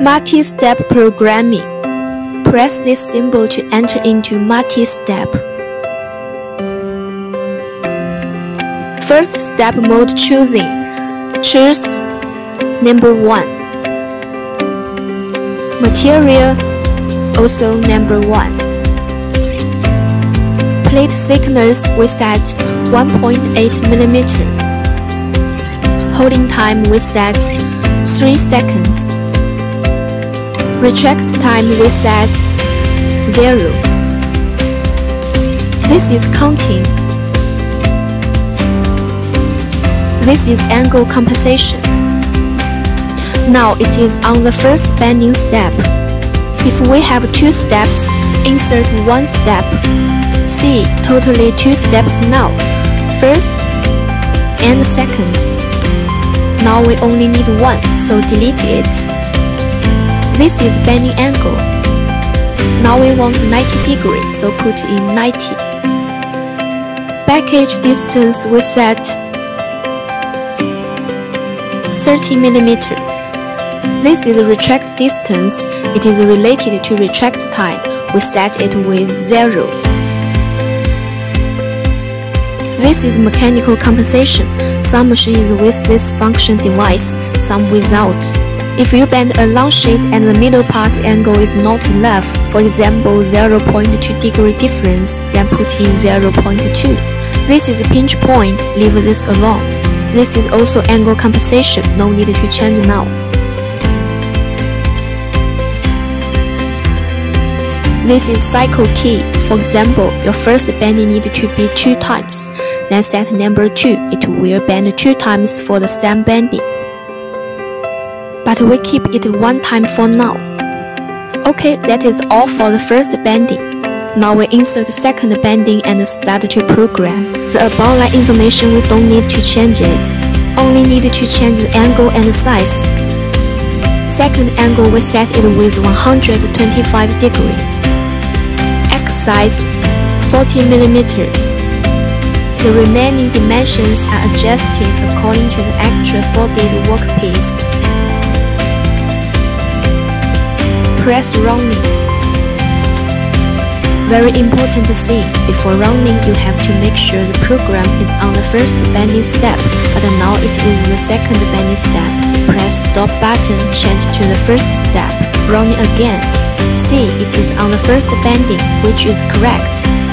Multi-step programming. Press this symbol to enter into multi-step. First step mode choosing. Choose number 1. Material also number 1. Plate thickness we set 1.8 mm. Holding time we set 3 seconds. Retract time we set 0. This is counting. This is angle compensation. Now it is on the first bending step. If we have two steps, insert one step. See, totally two steps now. First and second. Now we only need one, so delete it. This is bending angle. Now we want 90 degree, so put in 90. Back edge distance we set 30 millimeter. This is retract distance. It is related to retract time. We set it with 0. This is mechanical compensation. Some machines with this function device, some without. If you bend a long sheet and the middle part angle is not enough, for example 0.2 degree difference, then put in 0.2. This is pinch point, leave this alone. This is also angle compensation, no need to change now. This is cycle key. For example, your first bending need to be 2 times, then set number 2, it will bend 2 times for the same bending but we keep it one time for now. Okay, that is all for the first bending. Now we insert second bending and start to program. The above line information we don't need to change it. Only need to change the angle and the size. Second angle we set it with 125 degree. X size 40 millimeter. The remaining dimensions are adjusted according to the actual folded workpiece. Press running. Very important thing, before running you have to make sure the program is on the first bending step, but now it is the second bending step. Press stop button, change to the first step, running again. See, it is on the first bending, which is correct.